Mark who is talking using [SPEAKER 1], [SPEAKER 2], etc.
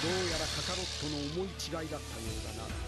[SPEAKER 1] どうやらカカロットの思い違いだったようだな。